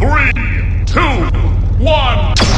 Three, two, one.